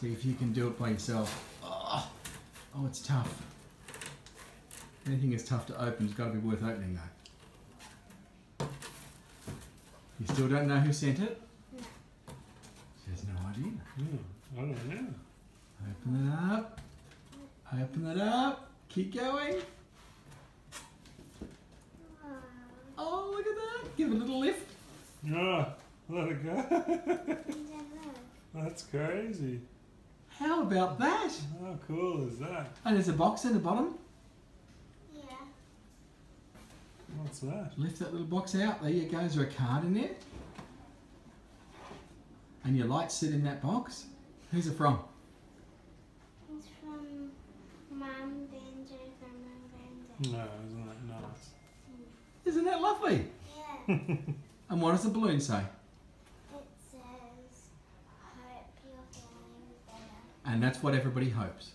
See if you can do it by yourself. Oh, oh it's tough. Anything that's tough to open has got to be worth opening though. You still don't know who sent it? No. She has no idea. Hmm, I don't know. Open it up. Open it up. Keep going. Oh, look at that. Give it a little lift. Oh, let it go. That's crazy. How about that? How cool is that? And there's a box in the bottom. Yeah. What's that? Lift that little box out. There you go. Is there a card in there? And your lights sit in that box. Who's it from? It's from Mum Banjo from Mum Banjo. No, isn't that nice? Isn't that lovely? Yeah. And what does the balloon say? And that's what everybody hopes.